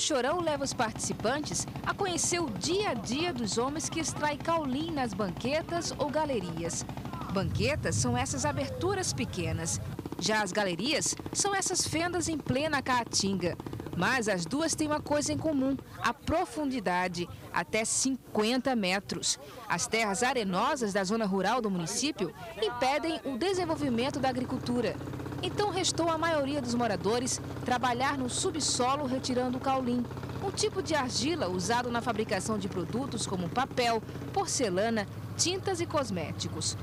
Chorão leva os participantes a conhecer o dia a dia dos homens que extraem caulim nas banquetas ou galerias. Banquetas são essas aberturas pequenas. Já as galerias são essas fendas em plena caatinga. Mas as duas têm uma coisa em comum: a profundidade, até 50 metros. As terras arenosas da zona rural do município impedem o desenvolvimento da agricultura. Então restou à maioria dos moradores trabalhar no subsolo retirando o caulim, um tipo de argila usado na fabricação de produtos como papel, porcelana, tintas e cosméticos.